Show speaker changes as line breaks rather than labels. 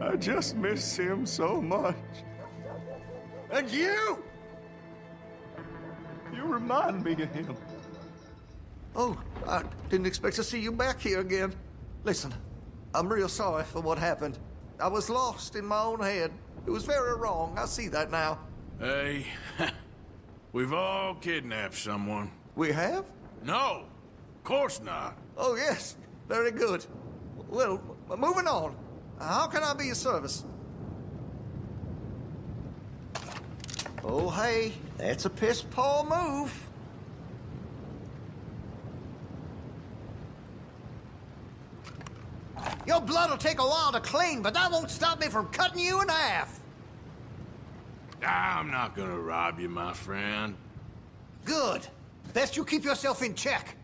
I just miss him so much. And you! You remind me of him.
Oh, I didn't expect to see you back here again. Listen, I'm real sorry for what happened. I was lost in my own head. It was very wrong. I see that now.
Hey, we've all kidnapped someone.
We have?
No, of course not.
Oh, yes. Very good. Well, moving on. How can I be of service? Oh, hey, that's a piss poor move. Your blood'll take a while to clean, but that won't stop me from cutting you in half.
I'm not gonna rob you, my friend.
Good. Best you keep yourself in check.